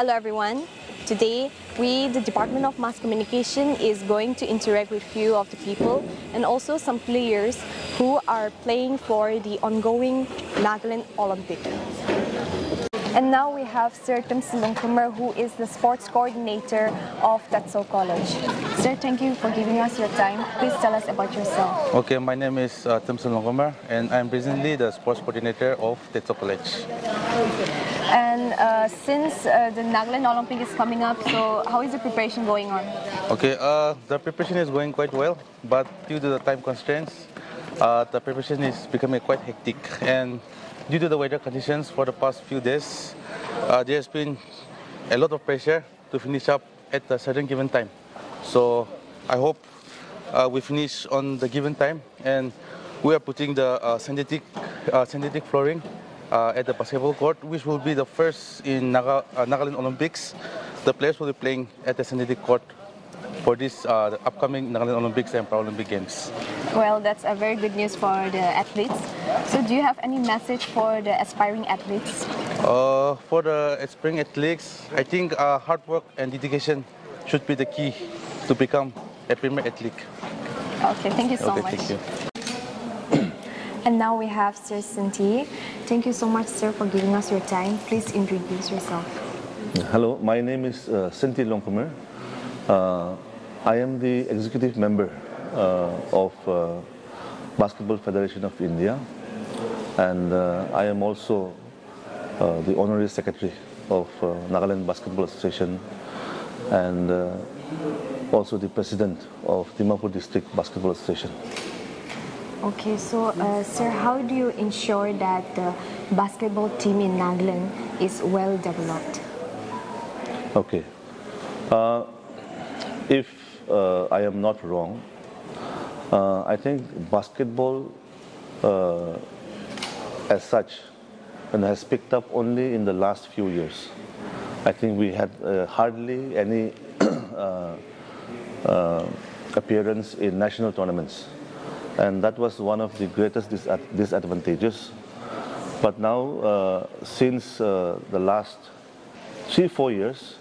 Hello everyone. Today, we, the Department of Mass Communication, is going to interact with few of the people and also some players who are playing for the ongoing Nagaland Olympic. And now we have Sir Tim Silongkumar, who is the sports coordinator of Tetso College. Sir, thank you for giving us your time. Please tell us about yourself. Okay, my name is uh, Tim Silongkumar and I'm presently the sports coordinator of Tetso College. And uh, since uh, the Nagaland Olympic is coming up, so how is the preparation going on? Okay, uh, the preparation is going quite well, but due to the time constraints, uh, the preparation is becoming quite hectic. And due to the weather conditions for the past few days, uh, there has been a lot of pressure to finish up at a certain given time. So I hope uh, we finish on the given time, and we are putting the synthetic synthetic flooring uh, at the basketball court, which will be the first in Naga, uh, Nagaland Olympics. The players will be playing at the synthetic court for this uh, the upcoming Nagaland Olympics and Paralympic Games. Well, that's a very good news for the athletes. So, do you have any message for the aspiring athletes? Uh, for the aspiring athletes, I think uh, hard work and dedication should be the key to become a premier athlete. Okay, thank you so okay, much. thank you. And now we have Sir Sinti. Thank you so much, sir, for giving us your time. Please introduce yourself. Hello, my name is uh, Longkumer. Uh, I am the executive member uh, of uh, Basketball Federation of India, and uh, I am also uh, the honorary secretary of uh, Nagaland Basketball Association, and also the president of Dimapur District Basketball Association. Okay, so, uh, sir, how do you ensure that the basketball team in Nagaland is well developed? Okay. Uh, if uh, I am not wrong, uh, I think basketball uh, as such and has picked up only in the last few years. I think we had uh, hardly any appearance in national tournaments. And that was one of the greatest disadvantages. But now, uh, since uh, the last three, four years,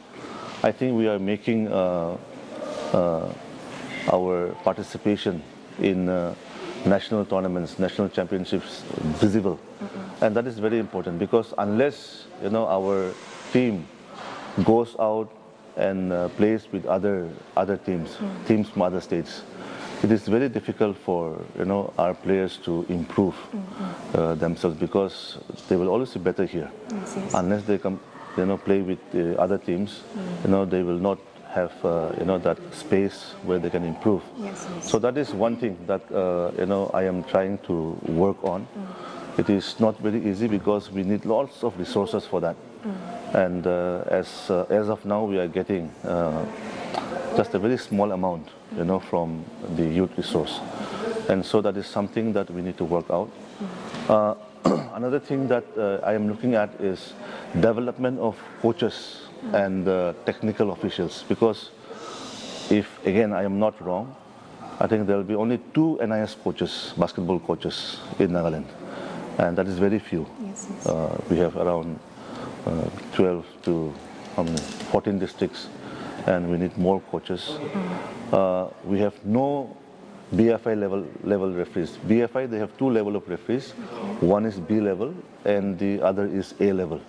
I think we are making uh, uh, our participation in uh, national tournaments, national championships visible. And that is very important because unless, you know, our team goes out and uh, plays with other, other teams, teams from other states, it is very difficult for you know our players to improve uh, themselves because they will always be better here. Yes, yes. unless they come you know play with the other teams you know they will not have uh, you know that space where they can improve. Yes, yes. so that is one thing that uh, you know I am trying to work on. It is not very easy because we need lots of resources for that. And uh, as uh, as of now we are getting uh, just a very small amount, you know, from the youth resource. And so that is something that we need to work out. Uh, another thing that uh, I am looking at is development of coaches and uh, technical officials because if, again, I am not wrong, I think there will be only two NIS coaches, basketball coaches in Nagaland. And that is very few. Yes, yes. Uh, we have around uh, 12 to many? 14 districts, and we need more coaches. Uh, we have no BFI level level referees. BFI they have two level of referees. One is B level, and the other is A level.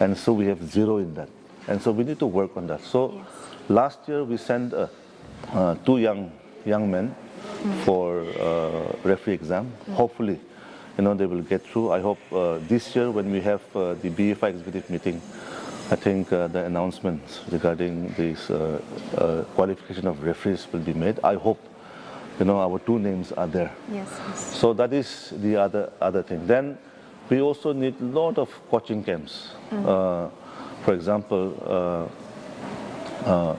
And so we have zero in that. And so we need to work on that. So Yes. last year we sent uh, uh, two young young men for uh, referee exam. Hopefully, you know they will get through. I hope uh, this year when we have uh, the BFI executive meeting, I think uh, the announcements regarding this uh, uh, qualification of referees will be made. I hope, you know, our two names are there. Yes, yes. So that is the other other thing. Then we also need a lot of coaching camps. Uh, for example, uh, uh,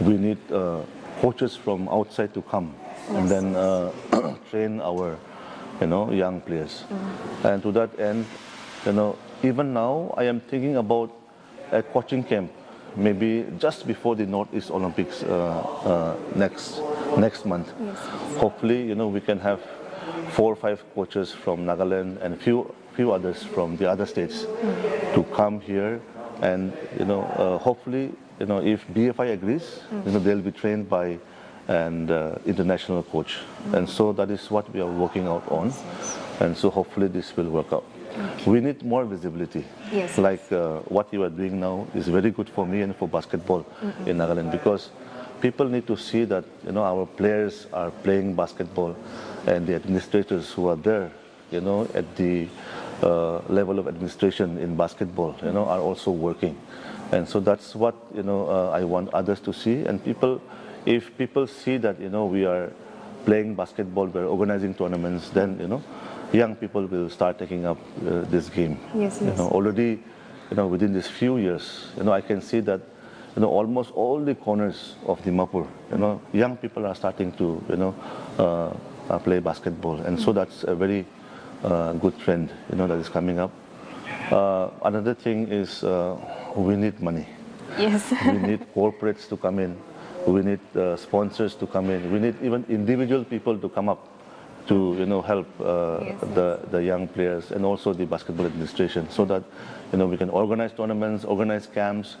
we need uh, coaches from outside to come and then uh, train our, you know, young players. And to that end, you know, even now I am thinking about a coaching camp, maybe just before the Northeast Olympics uh, uh, next next month. Hopefully, you know, we can have four or five coaches from Nagaland and few few others from the other states to come here. And you know, uh, hopefully, you know, if BFI agrees, you know, they'll be trained by an uh, international coach, and so that is what we are working out on, and so hopefully this will work out. We need more visibility. Yes. Like uh, what you are doing now is very good for me and for basketball in Nagaland because people need to see that you know our players are playing basketball, and the administrators who are there, you know, at the uh, level of administration in basketball, you know, are also working, and so that's what you know uh, I want others to see, and people, if people see that you know we are playing basketball, we're organizing tournaments, then you know, young people will start taking up uh, this game. Yes, You know, already, you know, within these few years, you know, I can see that, you know, almost all the corners of Dimapur, you know, young people are starting to, you know, uh, uh, play basketball, and so that's a very uh, good trend, you know, that is coming up. Uh, another thing is uh, we need money Yes. we need corporates to come in. We need uh, sponsors to come in. We need even individual people to come up to you know help uh, Yes, the the young players and also the basketball administration so that you know we can organize tournaments, organize camps,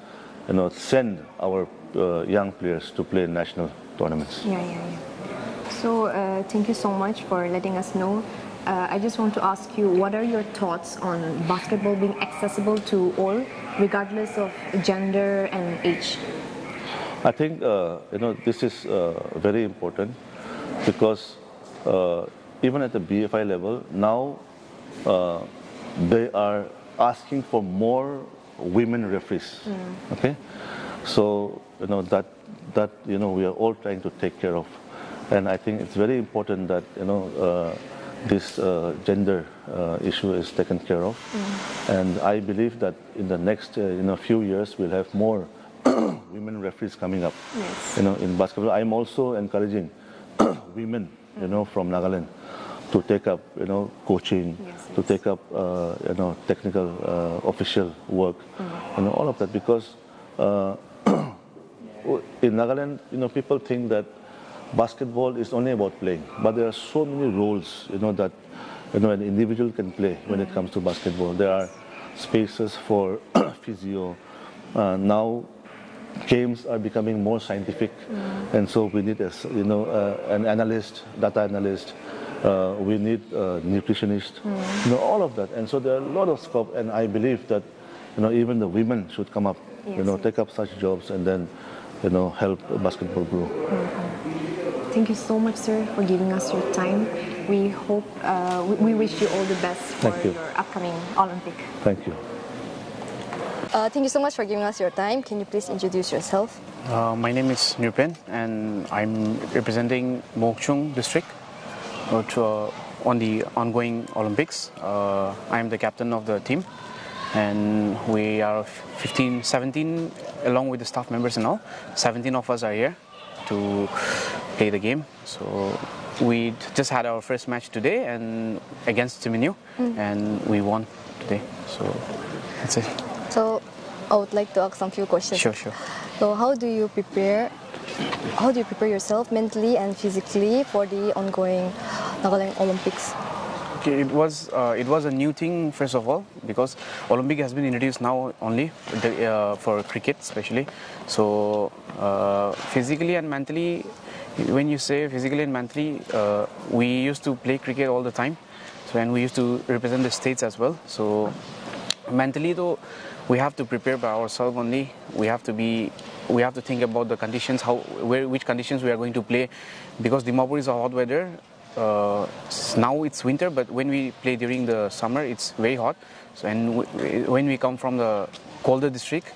you know send our uh, young players to play national tournaments. Yeah, yeah, yeah. So, uh, thank you so much for letting us know. Uh, I just want to ask you, what are your thoughts on basketball being accessible to all, regardless of gender and age? I think uh, you know this is uh, very important because even at the BFI level now uh, they are asking for more women referees. Okay, so you know that that you know we are all trying to take care of, and I think it's very important that you know. Uh, this uh, gender uh, issue is taken care of, and I believe that in the next uh, you know few years we'll have more women referees coming up. Yes. You know, in basketball, I'm also encouraging women, you know, from Nagaland to take up, you know, coaching, Yes, to take up, uh, you know, technical uh, official work, you know, all of that because uh, in Nagaland, you know, people think that basketball is only about playing, but there are so many roles, you know, that you know an individual can play when it comes to basketball. There are spaces for physio. Uh, now, games are becoming more scientific, and so we need, a, you know, uh, an analyst, data analyst. Uh, we need a nutritionist, you know, all of that. And so there are a lot of scope, and I believe that, you know, even the women should come up, you know, yes. take up such jobs and then, you know, help basketball grow. Thank you so much, sir, for giving us your time. We hope, uh, we, we wish you all the best for you. your upcoming Olympic. Thank you. Uh, thank you so much for giving us your time. Can you please introduce yourself? Uh, my name is Nirpen and I'm representing Mokokchung district uh, to, uh, on the ongoing Olympics. Uh, I am the captain of the team and we are 15, 17 along with the staff members and all. 17 of us are here to play the game. So we just had our first match today and against Tseminyu and we won today. So that's it. So, I would like to ask some few questions. Sure, sure. So, how do you prepare? How do you prepare yourself mentally and physically for the ongoing Nagaland Olympics? Okay, it was uh, it was a new thing first of all because Olympic has been introduced now only the, uh, for cricket especially. So uh, physically and mentally, when you say physically and mentally, uh, we used to play cricket all the time. So and we used to represent the states as well. So mentally though, we have to prepare by ourselves only. We have to be we have to think about the conditions, how where which conditions we are going to play, because Dimapur is a hot weather. Uh, now it's winter, but when we play during the summer, it's very hot. So and w- when we come from the colder district,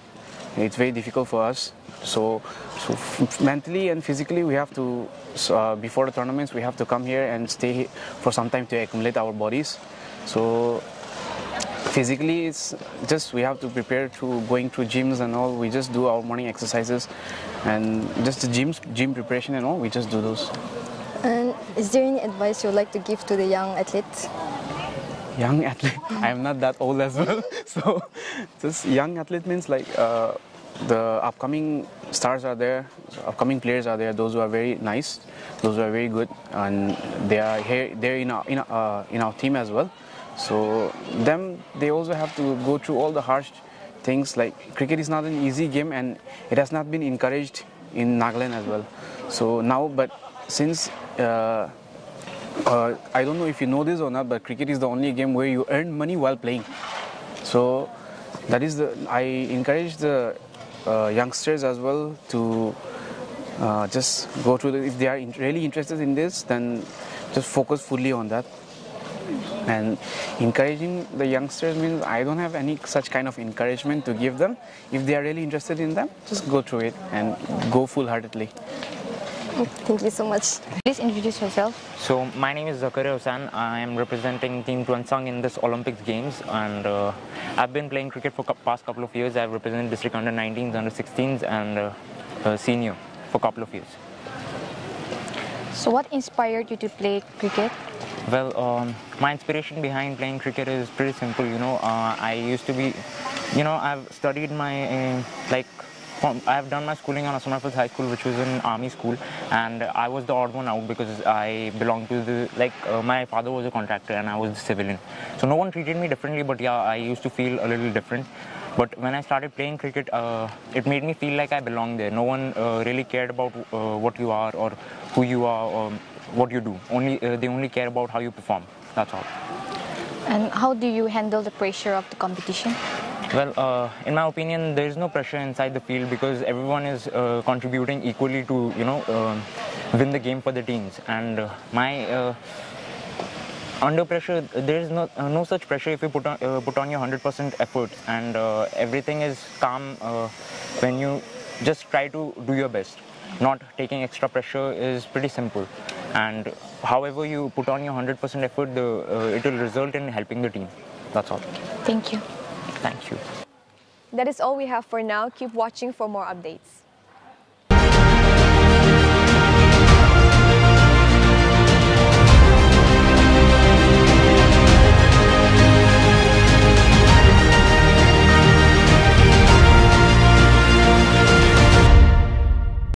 it's very difficult for us. So, so mentally and physically, we have to uh, before the tournaments, we have to come here and stay for some time to accumulate our bodies. So physically it's just we have to prepare to going to gyms and all. We just do our morning exercises and just the gyms gym preparation and all we just do those. And is there any advice you would like to give to the young athletes? young athlete? I am not that old as well. So just young athlete means like uh, the upcoming stars are there upcoming players are there those who are very nice those who are very good and they are here they're in our in our, uh, in our team as well so them they also have to go through all the harsh things like cricket is not an easy game and it has not been encouraged in Nagaland as well. So now, but since uh, uh, I don't know if you know this or not, but cricket is the only game where you earn money while playing. So that is the I encourage the uh, youngsters as well to uh, just go to the if they are in, really interested in this, then just focus fully on that. And encouraging the youngsters means I don't have any such kind of encouragement to give them. If they are really interested in them, just go through it and go full heartedly. Thank you so much. Please introduce yourself. So my name is Zakaria Hussain. I am representing Team Tuensang in this Olympics Games, and uh, I've been playing cricket for cou- past couple of years. I've represented district under 19s, under 16s, and uh, uh, senior for a couple of years. So what inspired you to play cricket? Well, um, my inspiration behind playing cricket is pretty simple. You know, uh, I used to be, you know, I've studied my uh, like. from- I've done my schooling on Assam Rifles High School, which was an army school, and I was the odd one out because I belonged to the like uh, my father was a contractor and I was a civilian, so no one treated me differently. But yeah, I used to feel a little different. But when I started playing cricket, uh, it made me feel like I belonged there. No one uh, really cared about uh, what you are or who you are or what you do. Only uh, they only care about how you perform. That's all. And how do you handle the pressure of the competition? Well, uh, in my opinion, there is no pressure inside the field because everyone is uh, contributing equally to you know win the game for the teams. And uh, my uh, under pressure, there is no uh, no such pressure if you put on uh, put on your 100% effort, and uh, everything is calm uh, when you just try to do your best. Not taking extra pressure is pretty simple, and however you put on your 100% effort, the uh, it will result in helping the team. That's all. Thank you. Thank you. That is all we have for now. Keep watching for more updates.